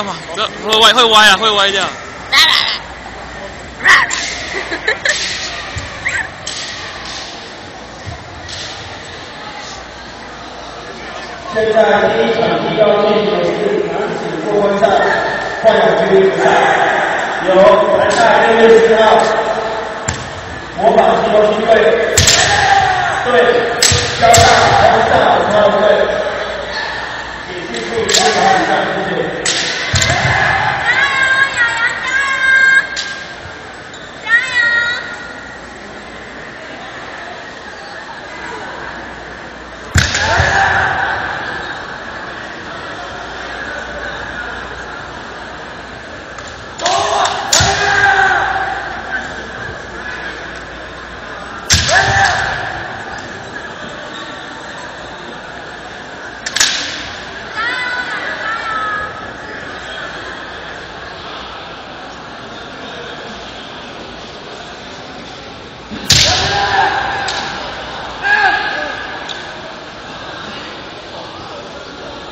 干嘛？不要会歪会歪啊，会歪掉。现在第一场提高进行的是男子过关赛换氧区比赛，由南大六月四号模仿机动军队对交大红色五号队，请记住这场比赛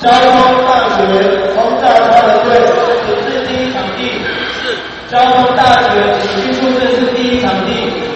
交通大学轰炸超人队是第一场地。交通大学体育处这是第一场地。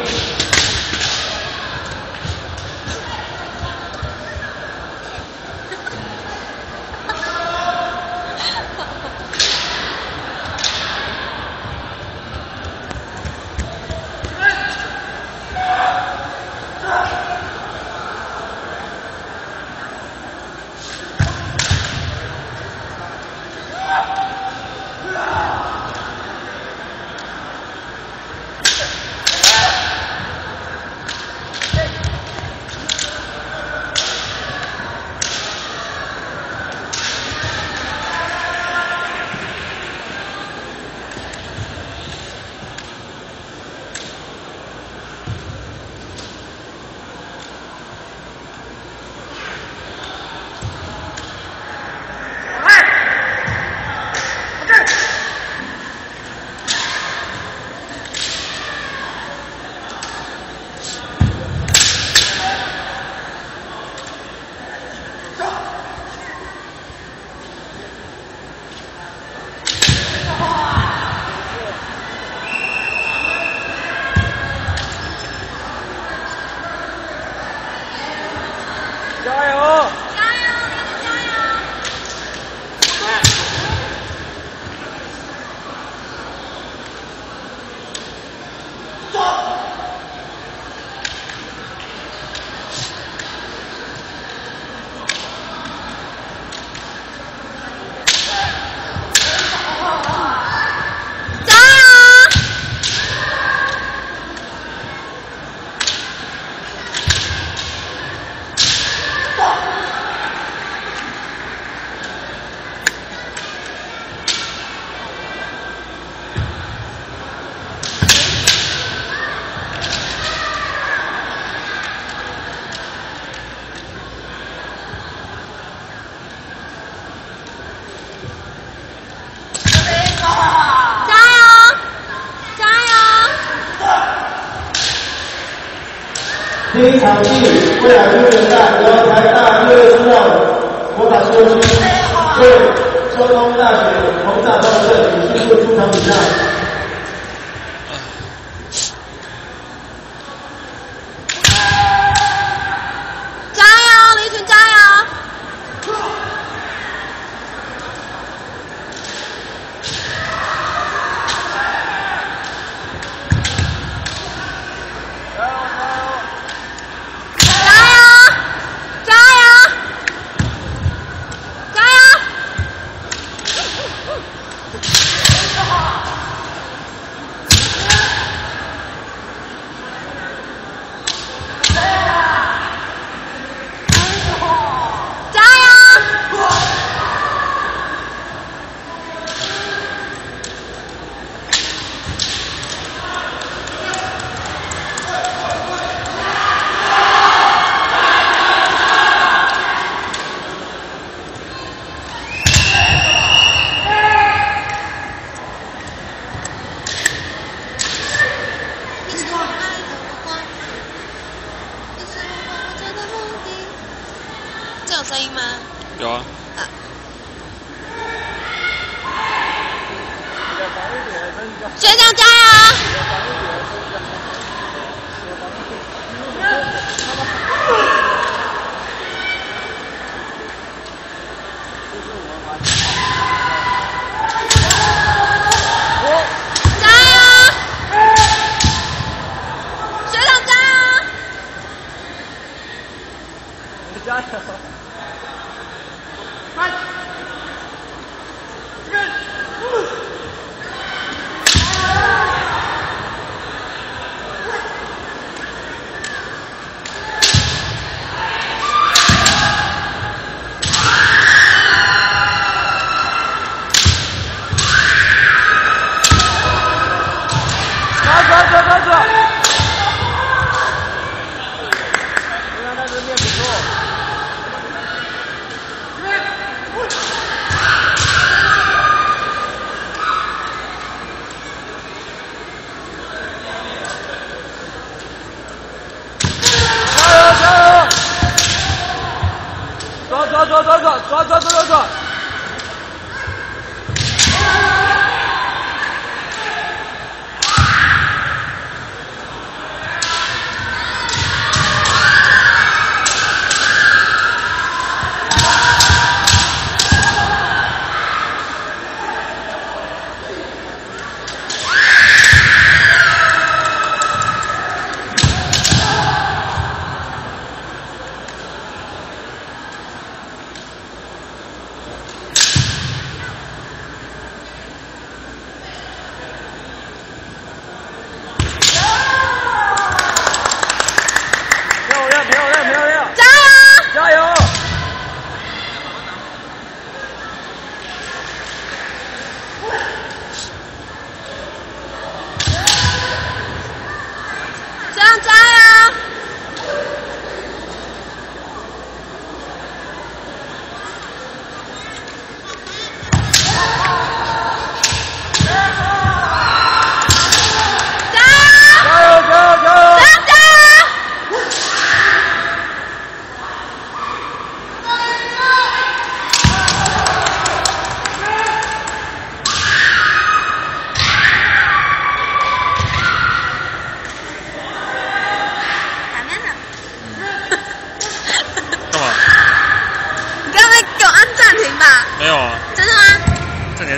第一场地未来六联赛由台大六月四号魔法休区对交通大学红炸超人队请迅速出场比赛。学长加油走，走，走坐坐。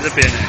the bin